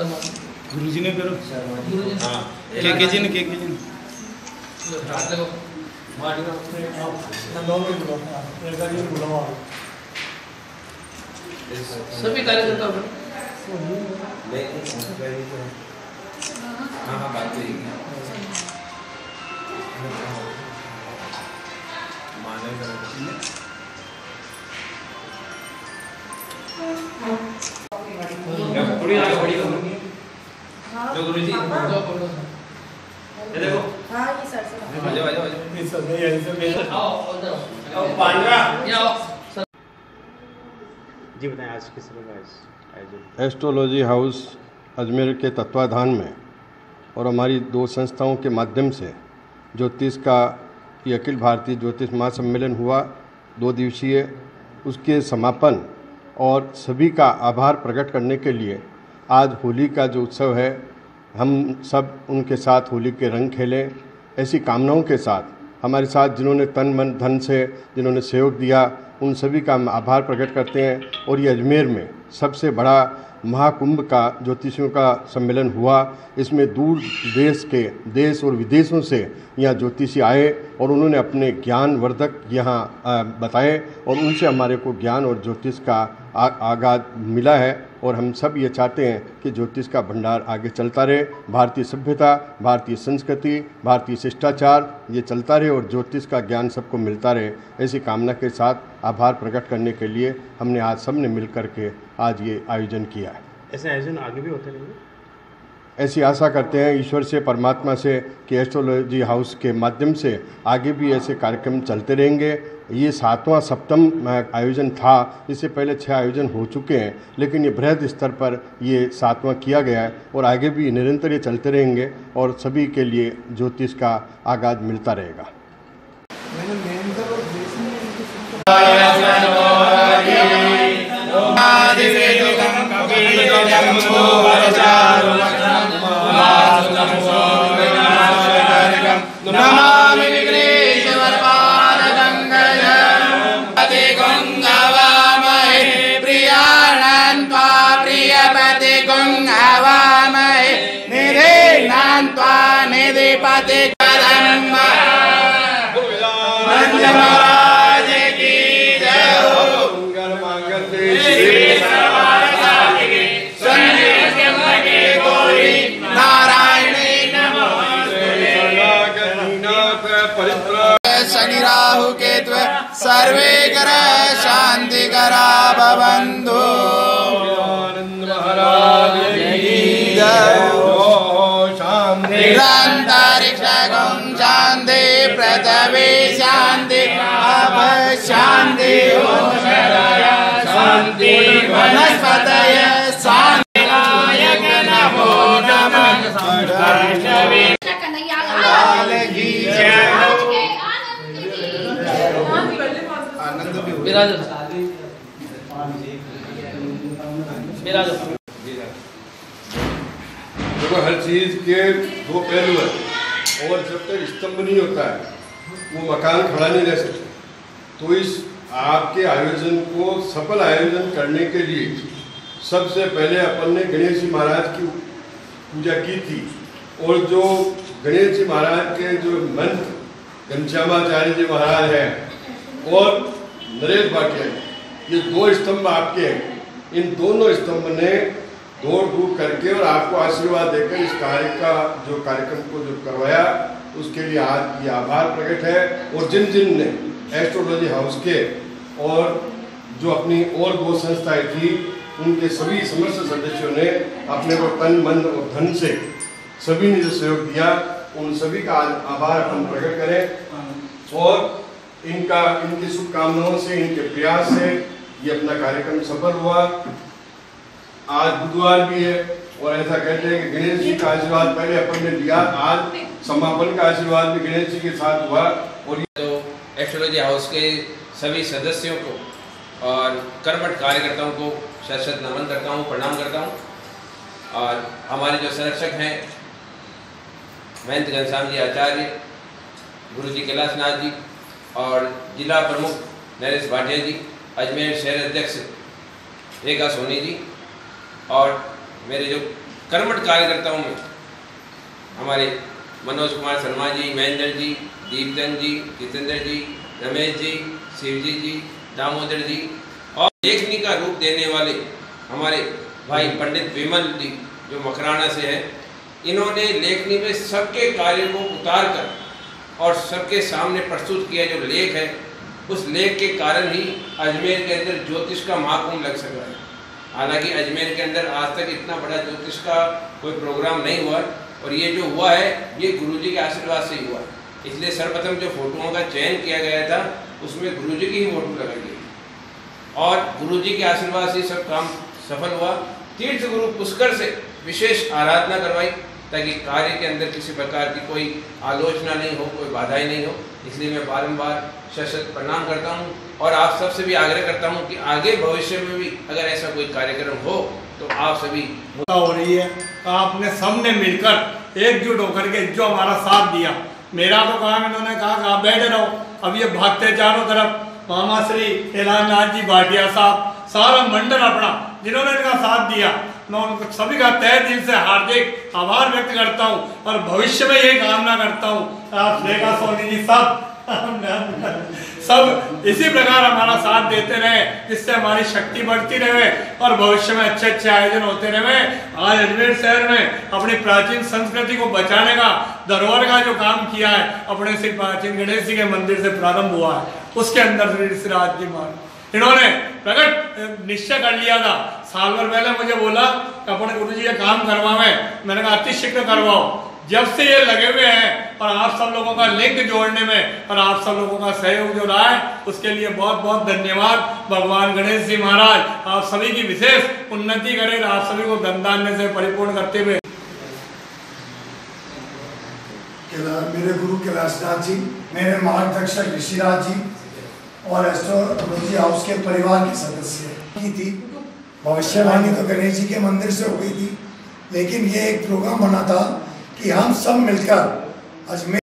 गुरु जी ने करो। गुरु हाँ। के के जी ने के के जी सभी कार्यकर्ता अपने हाँ। हाँ बात माने करेगी थोड़ी आगे बढ़ी जो गुरु जी जाओ पकड़ो एस्ट्रोलॉजी हाउस अजमेर के तत्वाधान में और हमारी दो संस्थाओं के माध्यम से ज्योतिष का ये अखिल भारतीय ज्योतिष महासम्मेलन हुआ दो दिवसीय। उसके समापन और सभी का आभार प्रकट करने के लिए आज होली का जो उत्सव है हम सब उनके साथ होली के रंग खेलें, ऐसी कामनाओं के साथ, हमारे साथ जिन्होंने तन, मन, धन से जिन्होंने सहयोग दिया, उन सभी का हम आभार प्रकट करते हैं। और ये अजमेर में सबसे बड़ा महाकुंभ का ज्योतिषियों का सम्मेलन हुआ। इसमें दूर देश के, देश और विदेशों से यहाँ ज्योतिषी आए और उन्होंने अपने ज्ञानवर्धक यहाँ बताए और उनसे हमारे को ज्ञान और ज्योतिष का आ, आगाज़ मिला है और हम सब ये चाहते हैं कि ज्योतिष का भंडार आगे चलता रहे। भारतीय सभ्यता भारतीय संस्कृति भारतीय शिष्टाचार ये चलता रहे और ज्योतिष का ज्ञान सबको मिलता रहे। ऐसी कामना के साथ आभार प्रकट करने के लिए हमने आज सबने मिल कर के आज ये आयोजन किया है। ऐसे आयोजन आगे भी होते रहेंगे? ऐसी आशा करते हैं ईश्वर से परमात्मा से कि एस्ट्रोलॉजी हाउस के माध्यम से आगे भी ऐसे कार्यक्रम चलते रहेंगे। ये सातवां सप्तम आयोजन था। इससे पहले छः आयोजन हो चुके हैं, लेकिन ये बृहद स्तर पर ये सातवां किया गया है और आगे भी निरंतर ये चलते रहेंगे और सभी के लिए ज्योतिष का आगाज़ मिलता रहेगा। सर्वे ग्रह शांति करा भवन्तु निरन्तरिक्षगुं शान्ति पृथ्वी शान्ति अब शान्ति शान्ति वनस्पतय शान्ति नमो नमः। देखो हर चीज़ के दो पहलू हैं। और जब तक स्तंभ नहीं होता है, वो मकान खड़ा नहीं रह सकता। तो इस आपके आयोजन को सफल आयोजन करने के लिए सबसे पहले अपन ने गणेश जी महाराज की पूजा की थी और जो गणेश जी महाराज के जो मंत्र, घनश्यामाचार्य जी महाराज हैं और नरेश भाटिया ये दो स्तंभ आपके हैं। इन दोनों स्तंभ ने दौड़ धूप करके और आपको आशीर्वाद देकर इस कार्य का, जो कार्यक्रम को जो करवाया, उसके लिए आज ये आभार प्रकट है। और जिन जिन ने एस्ट्रोलॉजी हाउस के और जो अपनी और दो संस्थाएँ थी, उनके सभी समस्त सदस्यों ने अपने को तन, मन और धन से सभी ने जो सहयोग दिया, उन सभी का आज आभार हम प्रकट करें। और इनका, इनकी शुभकामनाओं से, इनके प्रयास से ये अपना कार्यक्रम सफल हुआ। आज बुधवार भी है और ऐसा कहते हैं कि गणेश जी का आशीर्वाद पहले अपन ने लिया, आज समापन का आशीर्वाद भी गणेश जी के साथ हुआ और तो एस्ट्रोलॉजी हाउस के सभी सदस्यों को और कर्मठ कार्यकर्ताओं को शत शत नमन करता हूँ, प्रणाम करता हूँ। और हमारे जो संरक्षक हैं, महंत घनश्याम जी आचार्य गुरु जी कैलाशनाथ जी और जिला प्रमुख नरेश भाटिया जी, अजमेर शहर अध्यक्ष रेखा सोनी जी और मेरे जो कर्मठ कार्यकर्ताओं में हमारे मनोज कुमार शर्मा जी, महेंद्र जी, दीपचंद जी, जितेंद्र जी, रमेश जी, शिवजी जी, दामोदर जी और लेखनी का रूप देने वाले हमारे भाई पंडित विमल जी जो मकराना से हैं, इन्होंने लेखनी में सबके कार्य को उतार कर और सबके सामने प्रस्तुत किया जो लेख है, उस लेख के कारण ही अजमेर के अंदर ज्योतिष का महाकुंभ लग सका है। हालाँकि अजमेर के अंदर आज तक इतना बड़ा ज्योतिष का कोई प्रोग्राम नहीं हुआ और ये जो हुआ है, ये गुरुजी के आशीर्वाद से ही हुआ इसलिए सर्वप्रथम जो फोटोओं का चयन किया गया था, उसमें गुरुजी की ही फ़ोटो लगाई गई। और गुरुजी के आशीर्वाद से सब काम सफल हुआ। तीर्थ गुरु पुष्कर से विशेष आराधना करवाई। ताकि कार्य के अंदर किसी प्रकार की कोई आलोचना नहीं हो, कोई बाधाएँ नहीं हो। इसलिए मैं बारंबार सशक्त प्रणाम करता हूँ और आप सबसे भी आग्रह करता हूँ कि आगे भविष्य में भी अगर ऐसा कोई कार्यक्रम हो तो आप सभी हो रही है आपने सबने मिलकर एकजुट होकर के जो हमारा साथ दिया। मेरा तो काम इन्होंने कहा कि आप बैठे रहो। अब ये भागते चारों तरफ़। मामा श्री एलानाथ जी भाटिया साहब, सारा मंडल अपना, जिन्होंने इनका साथ दिया। मैं उनको सभी का तय दिल से हार्दिक आभार व्यक्त करता हूँ और भविष्य में यही कामना करता हूँ। आप रेखा सोनी जी सब सब इसी प्रकार हमारा साथ देते रहे, जिससे हमारी शक्ति बढ़ती रहे और भविष्य में अच्छे अच्छे आयोजन होते रहे। आज अजमेर शहर में अपनी प्राचीन संस्कृति को बचाने का धरोहर का जो काम किया है, अपने श्री प्राचीन गणेश जी के मंदिर से प्रारंभ हुआ है। उसके अंदर श्री श्रीराज जी महाराज। इन्होंने प्रकट निश्चय कर लिया था साल भर पहले मुझे बोला अपने गुरु जी, ये काम करवावे। मैंने कहा, अति शीघ्र करवाओ। जब से ये लगे हुए हैं और आप सब लोगों का लिंक जोड़ने में और आप सब लोगों का सहयोग जो रहा है, उसके लिए बहुत बहुत धन्यवाद। भगवान गणेश जी महाराज, आप सभी की विशेष उन्नति करें, आप सभी को धनदान्य से परिपूर्ण करते हुए। मेरे गुरु कैलाशनाथ जी, मेरे मार्गदर्शक ऋषिराज जी और एस्ट्रोलॉजी हाउस के परिवार के सदस्य की थी? भविष्यवाणी तो गणेश जी के मंदिर से हो गई थी, लेकिन ये एक प्रोग्राम बना था कि हम सब मिलकर अजमेर